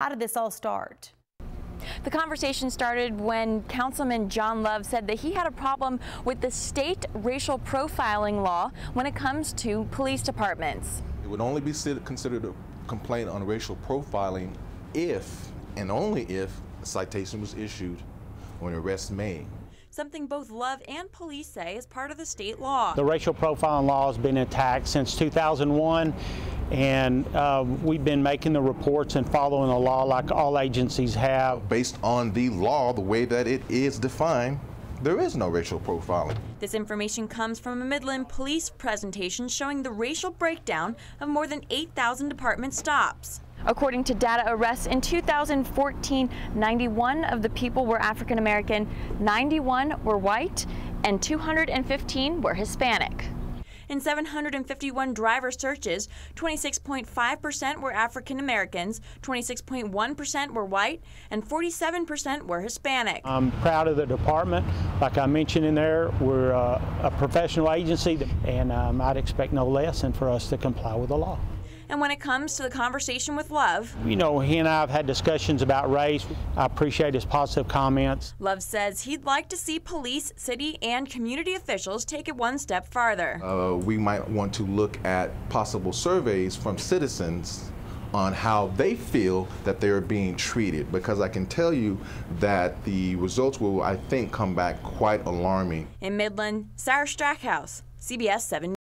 How did this all start? The conversation started when Councilman John Love said that he had a problem with the state racial profiling law when it comes to police departments. It would only be considered a complaint on racial profiling if and only if a citation was issued or an arrest made. Something both Love and police say is part of the state law. The racial profiling law has been attacked since 2001 and uh, we've been making the reports and following the law like all agencies have. Based on the law, the way that it is defined, there is no racial profiling. This information comes from a Midland police presentation showing the racial breakdown of more than 8,000 department stops. According to data arrests in 2014, 91 of the people were African American, 91 were white, and 215 were Hispanic. In 751 driver searches, 26.5% were African Americans, 26.1% were white, and 47% were Hispanic. I'm proud of the department. Like I mentioned in there, we're uh, a professional agency, and um, I'd expect no less than for us to comply with the law. And when it comes to the conversation with Love, you know, he and I have had discussions about race. I appreciate his positive comments. Love says he'd like to see police, city, and community officials take it one step farther. Uh, we might want to look at possible surveys from citizens on how they feel that they're being treated because I can tell you that the results will, I think, come back quite alarming. In Midland, Sarah Strackhouse, CBS 7